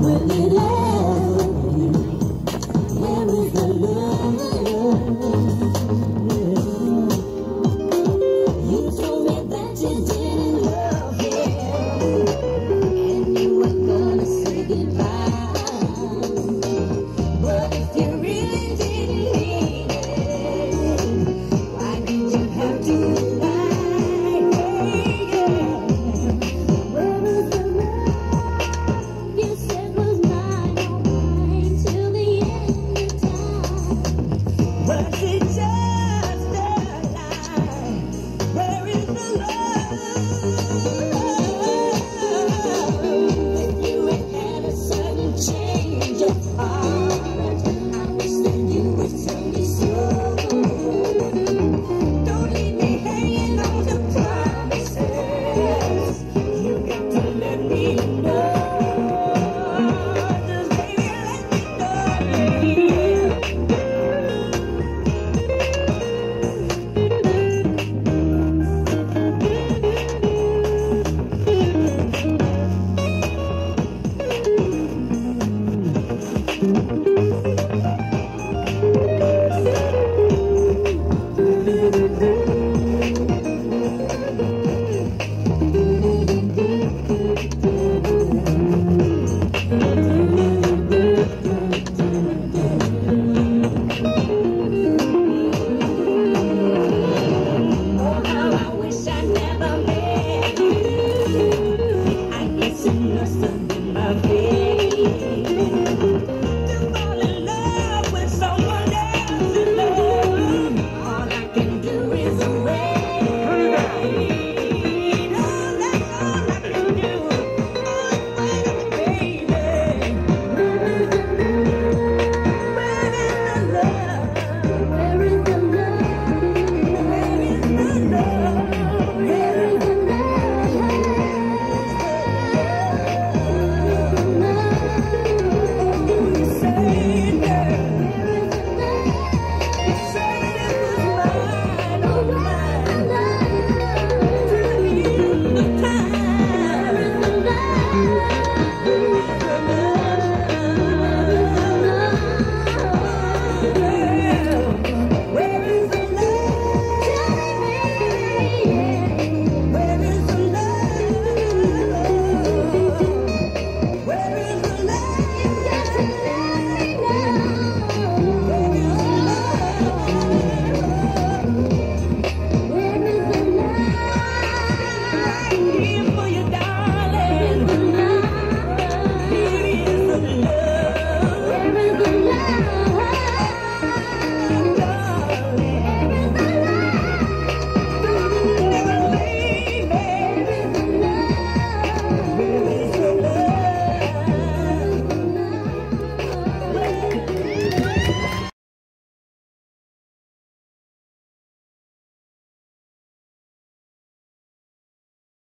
Will it ever Met you.